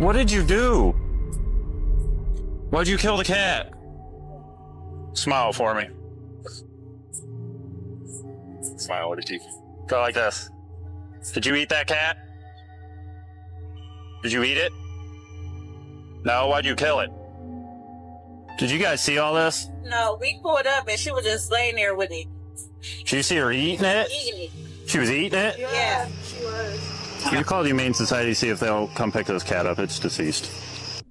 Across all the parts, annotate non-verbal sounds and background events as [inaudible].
What did you do? Why'd you kill the cat? Smile for me. Smile with your teeth. Go like this. Did you eat that cat? Did you eat it? No, why'd you kill it? Did you guys see all this? No, we pulled up and she was just laying there with it, Did you see her eating it? eating it. She was eating it? Yeah. You call the Humane Society, see if they'll come pick this cat up. It's deceased.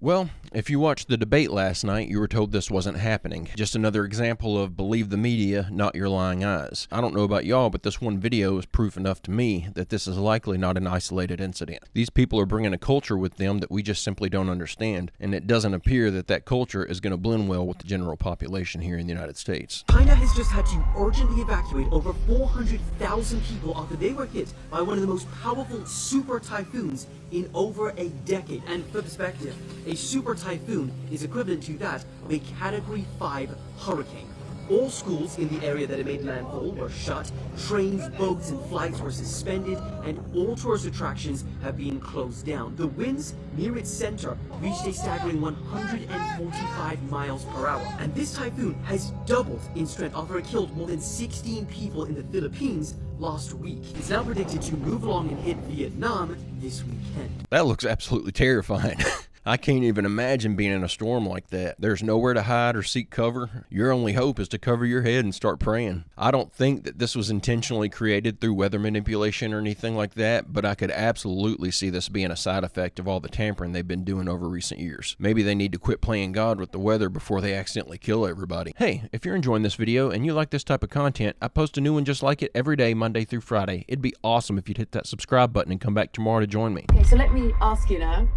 Well, if you watched the debate last night, you were told this wasn't happening. Just another example of believe the media, not your lying eyes. I don't know about y'all, but this one video is proof enough to me that this is likely not an isolated incident. These people are bringing a culture with them that we just simply don't understand, and it doesn't appear that that culture is going to blend well with the general population here in the United States. China has just had to urgently evacuate over 400,000 people after they were hit by one of the most powerful super typhoons in over a decade. And for perspective, a super typhoon is equivalent to that of a Category 5 hurricane. All schools in the area that it made landfall were shut, trains, boats, and flights were suspended, and all tourist attractions have been closed down. The winds near its center reached a staggering 145 miles per hour. And this typhoon has doubled in strength after it killed more than 16 people in the Philippines last week. It's now predicted to move along and hit Vietnam this weekend. That looks absolutely terrifying. [laughs] I can't even imagine being in a storm like that. There's nowhere to hide or seek cover. Your only hope is to cover your head and start praying. I don't think that this was intentionally created through weather manipulation or anything like that, but I could absolutely see this being a side effect of all the tampering they've been doing over recent years. Maybe they need to quit playing God with the weather before they accidentally kill everybody. Hey, if you're enjoying this video and you like this type of content, I post a new one just like it every day, Monday through Friday. It'd be awesome if you'd hit that subscribe button and come back tomorrow to join me. Okay, so let me ask you now.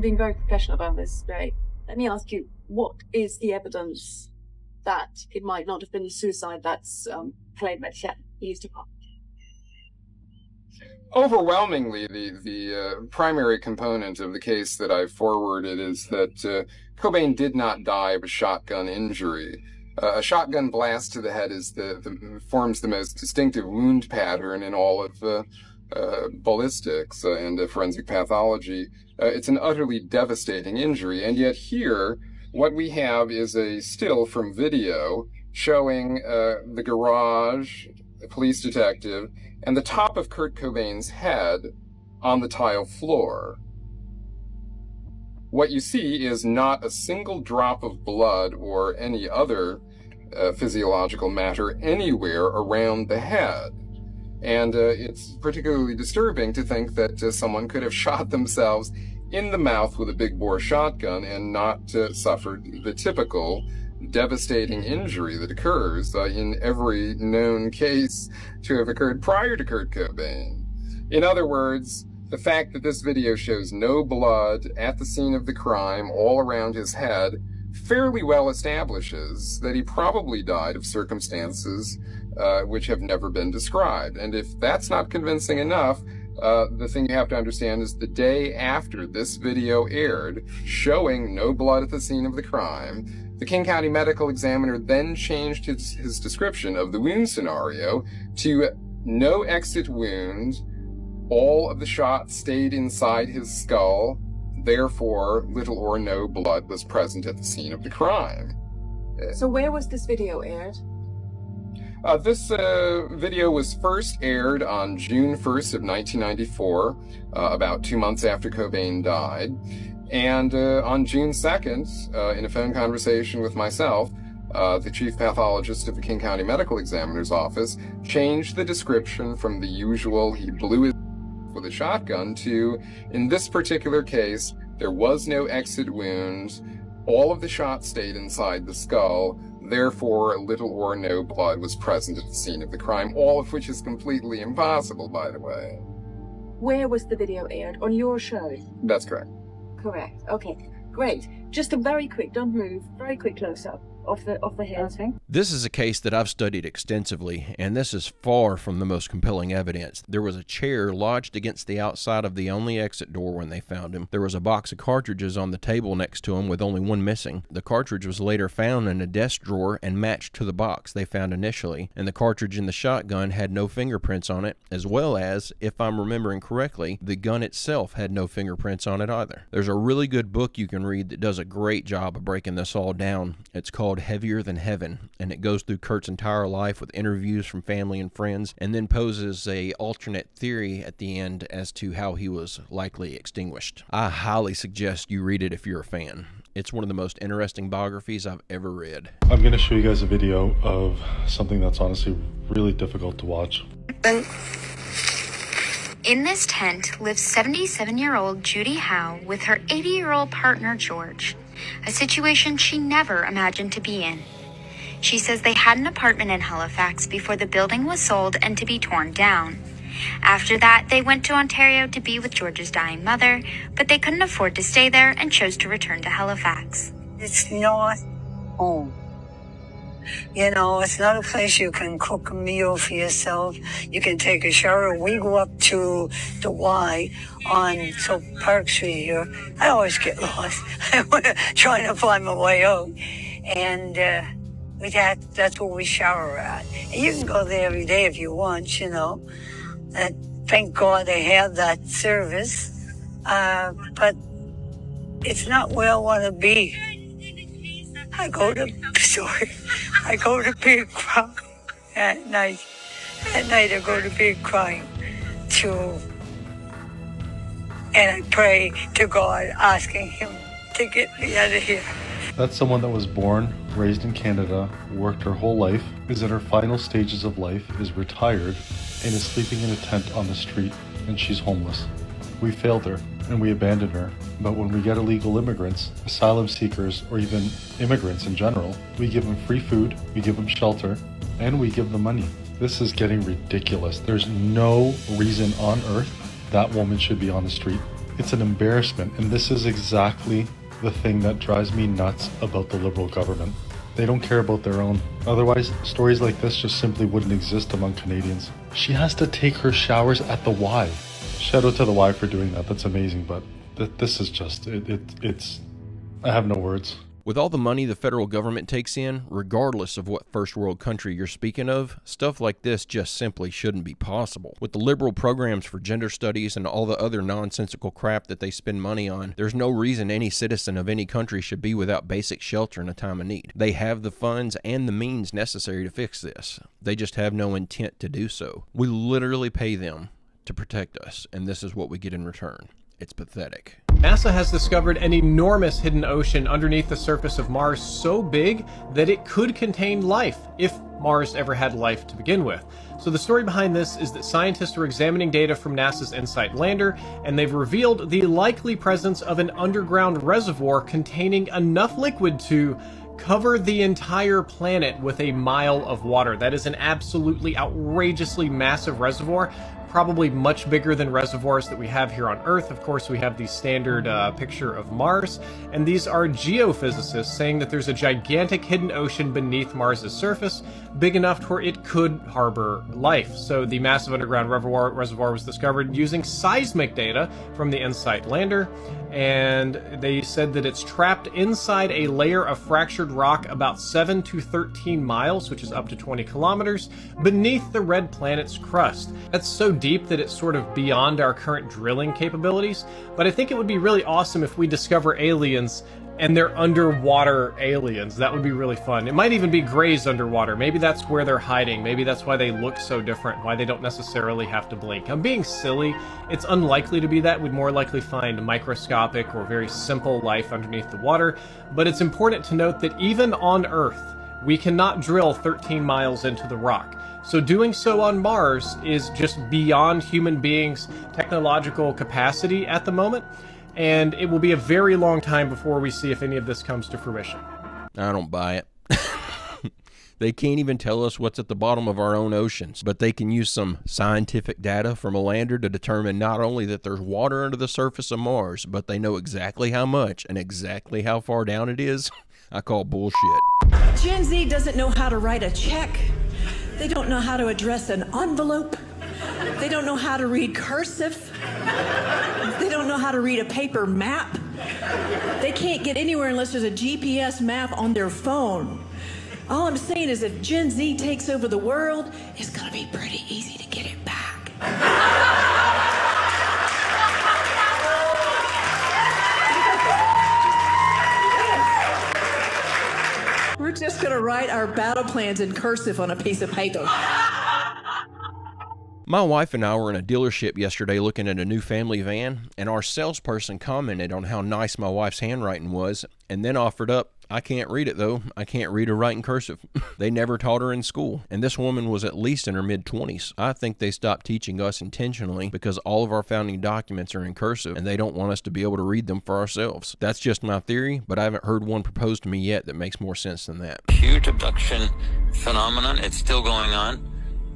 Being very professional about this, right? Let me ask you, what is the evidence that it might not have been suicide that's um, claimed that Shet used to pop? Overwhelmingly, the the uh, primary component of the case that I forwarded is that uh, Cobain did not die of a shotgun injury. Uh, a shotgun blast to the head is the, the forms the most distinctive wound pattern in all of uh, ballistics uh, and forensic pathology. Uh, it's an utterly devastating injury, and yet here, what we have is a still from video showing uh, the garage, the police detective, and the top of Kurt Cobain's head on the tile floor. What you see is not a single drop of blood or any other physiological matter anywhere around the head. And uh, it's particularly disturbing to think that uh, someone could have [laughs] shot themselves in the mouth with a big bore shotgun and not uh, suffered the typical devastating injury that occurs uh, in every known case to have occurred prior to Kurt Cobain. In other words, the fact that this video shows no blood at the scene of the crime all around his head fairly well establishes that he probably died of circumstances uh, which have never been described. And if that's not convincing enough, uh, the thing you have to understand is the day after this video aired, showing no blood at the scene of the crime, the King County Medical Examiner then changed his, his description of the wound scenario to no exit wound, all of the shots stayed inside his skull, therefore little or no blood was present at the scene of the crime. So where was this video aired? Uh, this uh, video was first aired on June 1st of 1994, uh, about two months after Cobain died. And uh, on June 2nd, uh, in a phone conversation with myself, uh, the chief pathologist of the King County Medical Examiner's Office changed the description from the usual he blew his with a shotgun to, in this particular case, there was no exit wound, all of the shots stayed inside the skull, Therefore, little or no blood was present at the scene of the crime, all of which is completely impossible, by the way. Where was the video aired? On your show? That's correct. Correct. Okay, great. Just a very quick, don't move, very quick close up. Of the of the. Okay. This is a case that I've studied extensively, and this is far from the most compelling evidence. There was a chair lodged against the outside of the only exit door when they found him. There was a box of cartridges on the table next to him with only one missing. The cartridge was later found in a desk drawer and matched to the box they found initially, and the cartridge in the shotgun had no fingerprints on it, as well as, if I'm remembering correctly, the gun itself had no fingerprints on it either. There's a really good book you can read that does a great job of breaking this all down. It's called Heavier Than Heaven, and it goes through Kurt's entire life with interviews from family and friends, and then poses a alternate theory at the end as to how he was likely extinguished. I highly suggest you read it if you're a fan. It's one of the most interesting biographies I've ever read. I'm going to show you guys a video of something that's honestly really difficult to watch. In this tent lives 77 year old Judy Howe with her 80 year old partner George, a situation she never imagined to be in. She says they had an apartment in Halifax before the building was sold and to be torn down. After that, they went to Ontario to be with George's dying mother, but they couldn't afford to stay there and chose to return to Halifax. It's not home. You know, it's not a place you can cook a meal for yourself. You can take a shower. We go up to the Y on so Park Street here. I always get [laughs] lost I'm [laughs] trying to find my way out. And uh, we had, that's where we shower at. And you can go there every day if you want, you know. And thank God they have that service. Uh, but it's not where I want to be. I go to [laughs] I go to bed crying at night. At night I go to bed crying to and I pray to God asking him to get me out of here. That's someone that was born, raised in Canada, worked her whole life, is in her final stages of life, is retired, and is sleeping in a tent on the street, and she's homeless. We failed her and we abandon her. But when we get illegal immigrants, asylum seekers, or even immigrants in general, we give them free food, we give them shelter, and we give them money. This is getting ridiculous. There's no reason on earth that woman should be on the street. It's an embarrassment, and this is exactly the thing that drives me nuts about the Liberal government. They don't care about their own. Otherwise, stories like this just simply wouldn't exist among Canadians. She has to take her showers at the Y. Shout out to the Y for doing that. That's amazing, but th- this is just, it, it, it's, I have no words. With all the money the federal government takes in, regardless of what first world country you're speaking of, stuff like this just simply shouldn't be possible. With the liberal programs for gender studies and all the other nonsensical crap that they spend money on, there's no reason any citizen of any country should be without basic shelter in a time of need. They have the funds and the means necessary to fix this. They just have no intent to do so. We literally pay them to protect us, and this is what we get in return. It's pathetic. NASA has discovered an enormous hidden ocean underneath the surface of Mars so big that it could contain life, if Mars ever had life to begin with. So the story behind this is that scientists are examining data from NASA's InSight lander, and they've revealed the likely presence of an underground reservoir containing enough liquid to cover the entire planet with a mile of water. That is an absolutely outrageously massive reservoir probably much bigger than reservoirs that we have here on Earth. Of course, we have the standard uh, picture of Mars, and these are geophysicists saying that there's a gigantic hidden ocean beneath Mars's surface, big enough where it could harbor life. So the massive underground reservoir, reservoir was discovered using seismic data from the InSight lander, and they said that it's trapped inside a layer of fractured rock about 7 to 13 miles, which is up to 20 kilometers, beneath the red planet's crust. That's so deep that it's sort of beyond our current drilling capabilities, but I think it would be really awesome if we discover aliens and they're underwater aliens. That would be really fun. It might even be Greys underwater. Maybe that's where they're hiding. Maybe that's why they look so different, why they don't necessarily have to blink. I'm being silly. It's unlikely to be that. We'd more likely find microscopic or very simple life underneath the water. But it's important to note that even on Earth, we cannot drill 13 miles into the rock. So doing so on Mars is just beyond human beings' technological capacity at the moment and it will be a very long time before we see if any of this comes to fruition. I don't buy it. [laughs] they can't even tell us what's at the bottom of our own oceans, but they can use some scientific data from a lander to determine not only that there's water under the surface of Mars, but they know exactly how much and exactly how far down it is. [laughs] I call bullshit. Gen Z doesn't know how to write a check. They don't know how to address an envelope. They don't know how to read cursive. They don't know how to read a paper map. They can't get anywhere unless there's a GPS map on their phone. All I'm saying is if Gen Z takes over the world, it's going to be pretty easy to get it back. Just going to write our battle plans in cursive on a piece of paper. My wife and I were in a dealership yesterday looking at a new family van, and our salesperson commented on how nice my wife's handwriting was, and then offered up, I can't read it though. I can't read or write in cursive. [laughs] they never taught her in school, and this woman was at least in her mid 20s. I think they stopped teaching us intentionally because all of our founding documents are in cursive, and they don't want us to be able to read them for ourselves. That's just my theory, but I haven't heard one proposed to me yet that makes more sense than that. Huge abduction phenomenon. It's still going on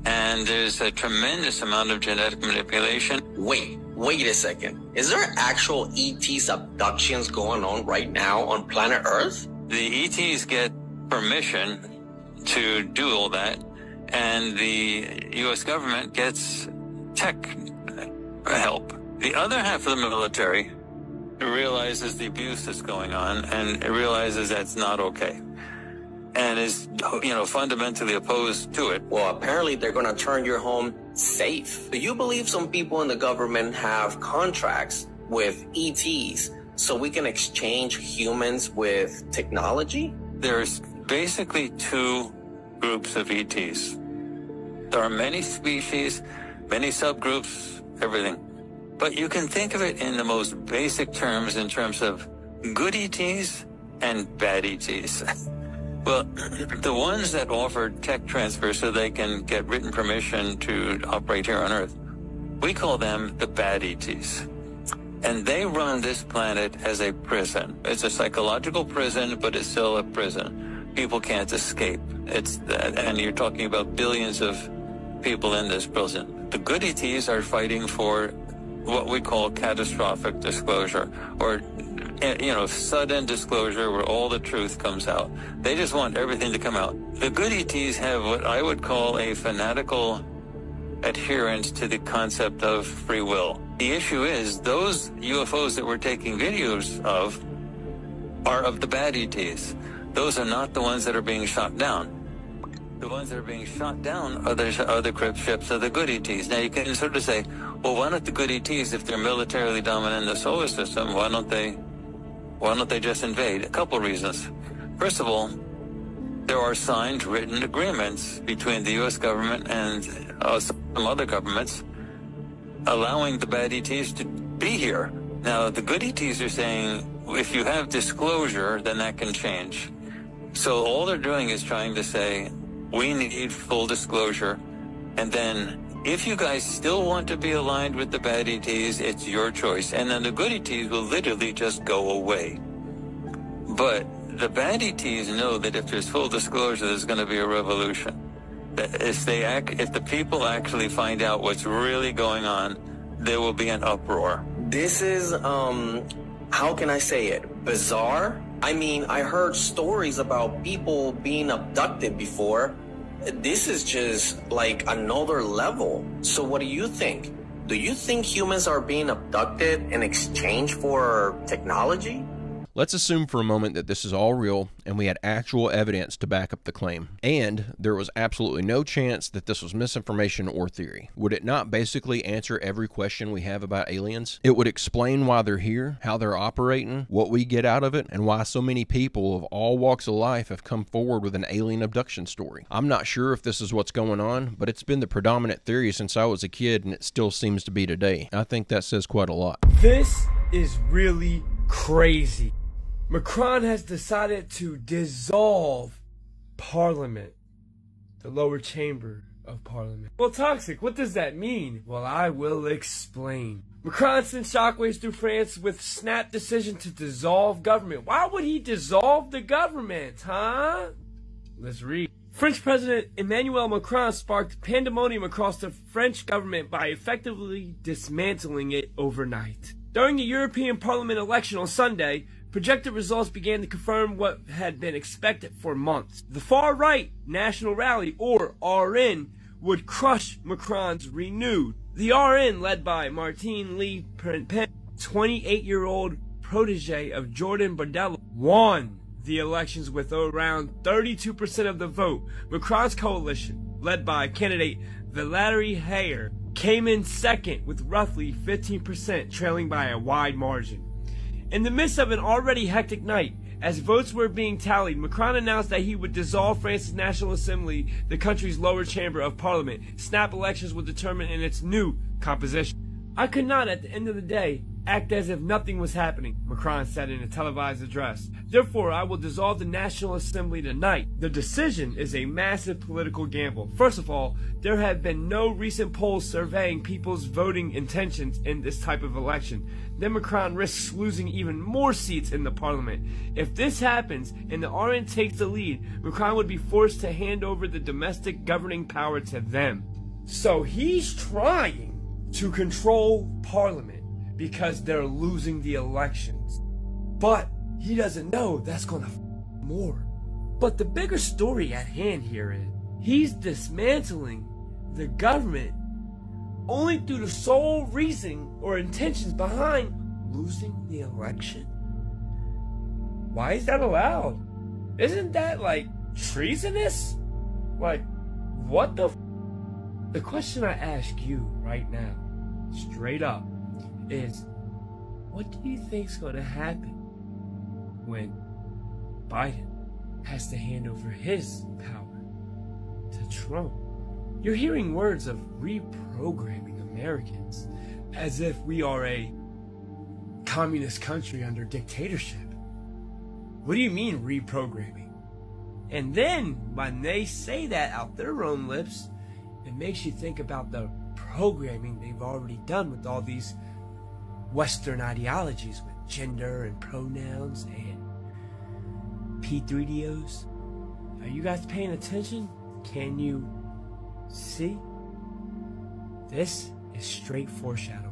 and there's a tremendous amount of genetic manipulation. Wait, wait a second. Is there actual ETs abductions going on right now on planet Earth? The ETs get permission to do all that, and the U.S. government gets tech help. The other half of the military realizes the abuse that's going on and realizes that's not okay and is, you know, fundamentally opposed to it. Well, apparently they're going to turn your home safe. Do you believe some people in the government have contracts with ETs so we can exchange humans with technology? There's basically two groups of ETs. There are many species, many subgroups, everything. But you can think of it in the most basic terms in terms of good ETs and bad ETs. [laughs] Well, the ones that offer tech transfer so they can get written permission to operate here on Earth, we call them the bad ETs. And they run this planet as a prison. It's a psychological prison, but it's still a prison. People can't escape. It's that, and you're talking about billions of people in this prison. The good ETs are fighting for what we call catastrophic disclosure or Eh, you know, sudden disclosure where all the truth comes out. They just want everything to come out. The good ETs have what I would call a fanatical adherence to the concept of free will. The issue is those UFOs that we're taking videos of are of the bad ETs. Those are not the ones that are being shot down. The ones that are being shot down are the, are the crypt ships of the good ETs. Now you can sort of say, well, why don't the good ETs, if they're militarily dominant in the solar system, why don't they why don't they just invade? A couple reasons. First of all, there are signed written agreements between the U.S. government and uh, some other governments allowing the bad ETs to be here. Now, the good ETs are saying if you have disclosure, then that can change. So all they're doing is trying to say, we need full disclosure. And then if you guys still want to be aligned with the bad ETs, it's your choice. And then the good ETs will literally just go away. But the bad ETs know that if there's full disclosure, there's going to be a revolution. If they act, if the people actually find out what's really going on, there will be an uproar. This is, um, how can I say it? Bizarre? I mean, I heard stories about people being abducted before. This is just like another level. So what do you think? Do you think humans are being abducted in exchange for technology? Let's assume for a moment that this is all real and we had actual evidence to back up the claim, and there was absolutely no chance that this was misinformation or theory. Would it not basically answer every question we have about aliens? It would explain why they're here, how they're operating, what we get out of it, and why so many people of all walks of life have come forward with an alien abduction story. I'm not sure if this is what's going on, but it's been the predominant theory since I was a kid, and it still seems to be today. I think that says quite a lot. This is really crazy. Macron has decided to dissolve Parliament, the lower chamber of Parliament. Well, Toxic, what does that mean? Well, I will explain. Macron sent shockwaves through France with snap decision to dissolve government. Why would he dissolve the government, huh? Let's read. French President Emmanuel Macron sparked pandemonium across the French government by effectively dismantling it overnight. During the European Parliament election on Sunday, Projected results began to confirm what had been expected for months. The far right National Rally, or RN, would crush Macron's renewed. The RN, led by Martine Le Pen, 28 year old protege of Jordan Bardella, won the elections with around 32% of the vote. Macron's coalition, led by candidate Valérie Pécresse, came in second with roughly 15%, trailing by a wide margin. In the midst of an already hectic night, as votes were being tallied, Macron announced that he would dissolve France's National Assembly, the country's lower chamber of parliament. Snap elections would determine in its new composition. I could not, at the end of the day, act as if nothing was happening, Macron said in a televised address. Therefore, I will dissolve the National Assembly tonight. The decision is a massive political gamble. First of all, there have been no recent polls surveying people's voting intentions in this type of election. Then Macron risks losing even more seats in the parliament. If this happens and the RN takes the lead, Macron would be forced to hand over the domestic governing power to them. So he's trying to control parliament because they're losing the elections. But he doesn't know that's gonna more. But the bigger story at hand here is he's dismantling the government only through the sole reason or intentions behind losing the election. Why is that allowed? Isn't that like treasonous? Like, what the? The question I ask you right now, straight up, is what do you think's going to happen when Biden has to hand over his power to Trump? You're hearing words of reprogramming Americans as if we are a communist country under dictatorship. What do you mean reprogramming? And then when they say that out their own lips, it makes you think about the programming they've already done with all these Western ideologies with gender and pronouns and P3DOs. Are you guys paying attention? Can you see? This is straight foreshadowing.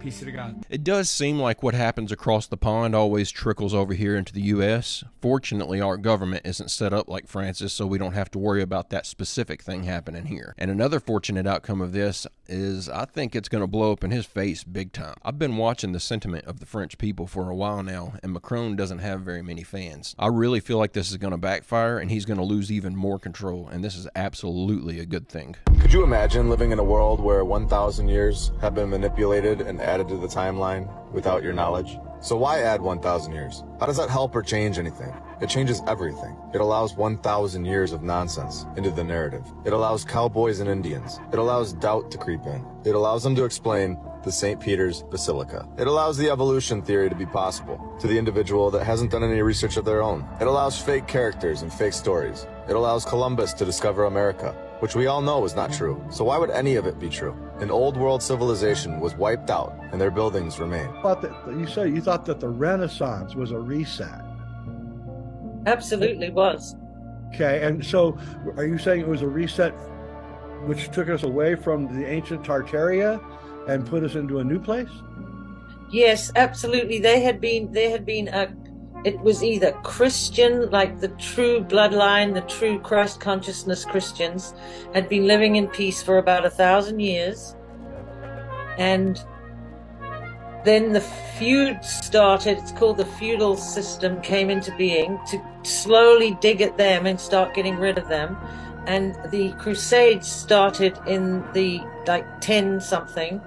Peace to God. It does seem like what happens across the pond always trickles over here into the U.S. Fortunately, our government isn't set up like France's, so we don't have to worry about that specific thing happening here. And another fortunate outcome of this is I think it's going to blow up in his face big time. I've been watching the sentiment of the French people for a while now, and Macron doesn't have very many fans. I really feel like this is going to backfire, and he's going to lose even more control, and this is absolutely a good thing. Could you imagine living in a world where 1,000 years have been manipulated and added to the timeline without your knowledge? So why add 1,000 years? How does that help or change anything? It changes everything. It allows 1,000 years of nonsense into the narrative. It allows cowboys and Indians. It allows doubt to creep in. It allows them to explain the St. Peter's Basilica. It allows the evolution theory to be possible to the individual that hasn't done any research of their own. It allows fake characters and fake stories. It allows Columbus to discover America, which we all know is not true. So why would any of it be true? An old world civilization was wiped out and their buildings remain. Thought that you say you thought that the Renaissance was a reset. Absolutely was. Okay, and so are you saying it was a reset which took us away from the ancient Tartaria and put us into a new place? Yes, absolutely. They had been they had been a it was either Christian, like the true bloodline, the true Christ consciousness Christians, had been living in peace for about a thousand years. And then the feud started. It's called the feudal system came into being to slowly dig at them and start getting rid of them. And the Crusades started in the like 10 something.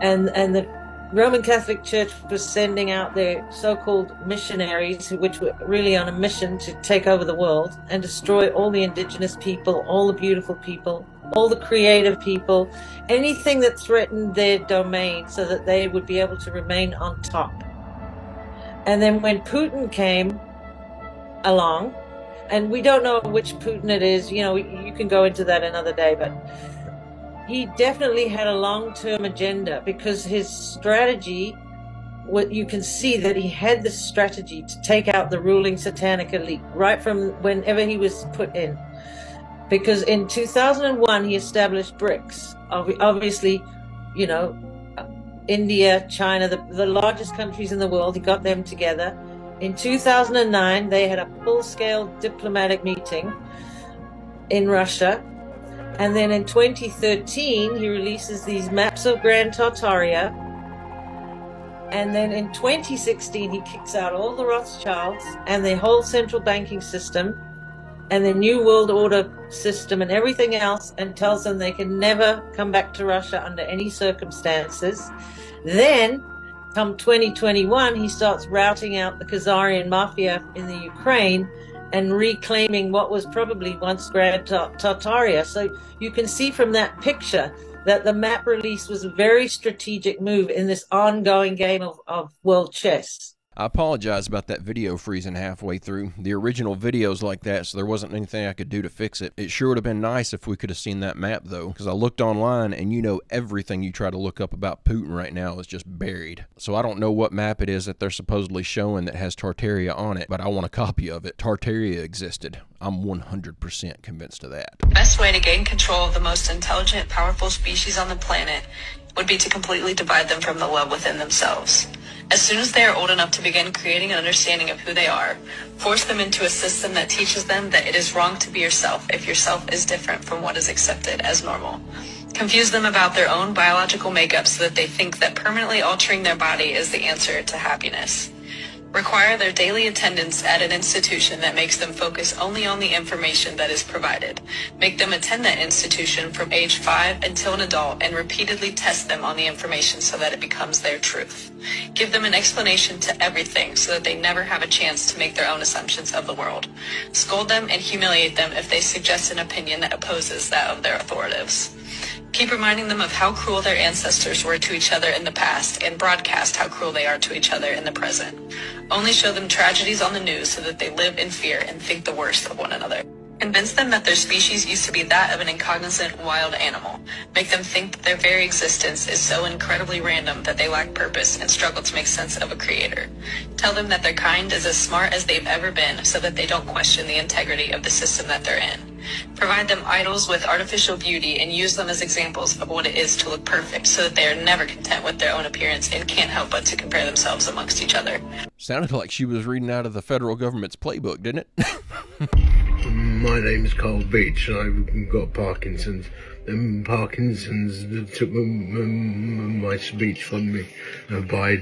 And, and the Roman Catholic Church was sending out their so-called missionaries, which were really on a mission to take over the world and destroy all the indigenous people, all the beautiful people, all the creative people, anything that threatened their domain so that they would be able to remain on top. And then when Putin came along, and we don't know which Putin it is, you know, you can go into that another day, but he definitely had a long-term agenda because his strategy what you can see that he had the strategy to take out the ruling satanic elite right from whenever he was put in because in 2001 he established BRICS obviously you know India, China, the, the largest countries in the world. He got them together. In 2009, they had a full scale diplomatic meeting in Russia. And then in 2013, he releases these maps of Grand Tartaria. And then in 2016, he kicks out all the Rothschilds and the whole central banking system and the New World Order system and everything else and tells them they can never come back to Russia under any circumstances. Then, come 2021, he starts routing out the Khazarian mafia in the Ukraine and reclaiming what was probably once Grand Tartaria. So you can see from that picture that the map release was a very strategic move in this ongoing game of, of world chess. I apologize about that video freezing halfway through. The original video's like that, so there wasn't anything I could do to fix it. It sure would have been nice if we could have seen that map, though, because I looked online, and you know everything you try to look up about Putin right now is just buried. So I don't know what map it is that they're supposedly showing that has Tartaria on it, but I want a copy of it. Tartaria existed. I'm 100% convinced of that. The best way to gain control of the most intelligent, powerful species on the planet would be to completely divide them from the love within themselves. As soon as they are old enough to begin creating an understanding of who they are, force them into a system that teaches them that it is wrong to be yourself if yourself is different from what is accepted as normal. Confuse them about their own biological makeup so that they think that permanently altering their body is the answer to happiness. Require their daily attendance at an institution that makes them focus only on the information that is provided. Make them attend that institution from age 5 until an adult and repeatedly test them on the information so that it becomes their truth. Give them an explanation to everything so that they never have a chance to make their own assumptions of the world. Scold them and humiliate them if they suggest an opinion that opposes that of their authoritives. Keep reminding them of how cruel their ancestors were to each other in the past and broadcast how cruel they are to each other in the present. Only show them tragedies on the news so that they live in fear and think the worst of one another. Convince them that their species used to be that of an incognizant wild animal. Make them think that their very existence is so incredibly random that they lack purpose and struggle to make sense of a creator. Tell them that their kind is as smart as they've ever been so that they don't question the integrity of the system that they're in. Provide them idols with artificial beauty and use them as examples of what it is to look perfect so that they are never content with their own appearance and can't help but to compare themselves amongst each other. Sounded like she was reading out of the federal government's playbook, didn't it? [laughs] My name is Carl Beach and I've got Parkinson's. And Parkinson's took my speech from me uh, by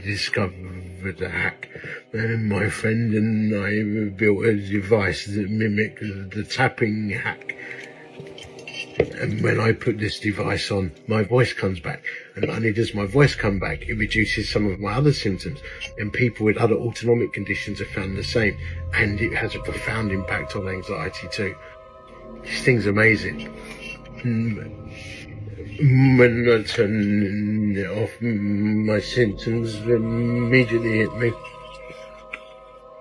a hack. And my friend and I built a device that mimics the tapping hack. And when I put this device on, my voice comes back. And not only does my voice come back, it reduces some of my other symptoms. And people with other autonomic conditions have found the same. And it has a profound impact on anxiety too. This thing's amazing. When I turn it off, my symptoms immediately hit me.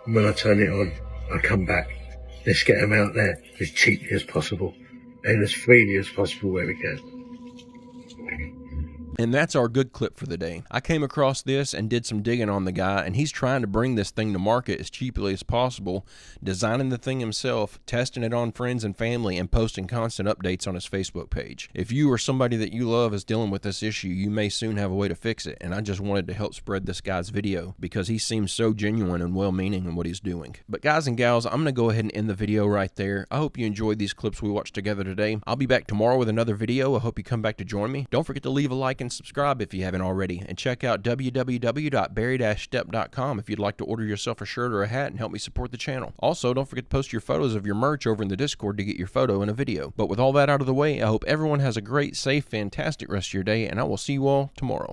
When I turn it on, I come back. Let's get them out there as cheaply as possible and as freely as possible where we can. And that's our good clip for the day. I came across this and did some digging on the guy, and he's trying to bring this thing to market as cheaply as possible, designing the thing himself, testing it on friends and family, and posting constant updates on his Facebook page. If you or somebody that you love is dealing with this issue, you may soon have a way to fix it, and I just wanted to help spread this guy's video because he seems so genuine and well meaning in what he's doing. But guys and gals, I'm going to go ahead and end the video right there. I hope you enjoyed these clips we watched together today. I'll be back tomorrow with another video. I hope you come back to join me. Don't forget to leave a like and subscribe if you haven't already, and check out www.barry-stepp.com if you'd like to order yourself a shirt or a hat and help me support the channel. Also, don't forget to post your photos of your merch over in the Discord to get your photo in a video. But with all that out of the way, I hope everyone has a great, safe, fantastic rest of your day, and I will see you all tomorrow.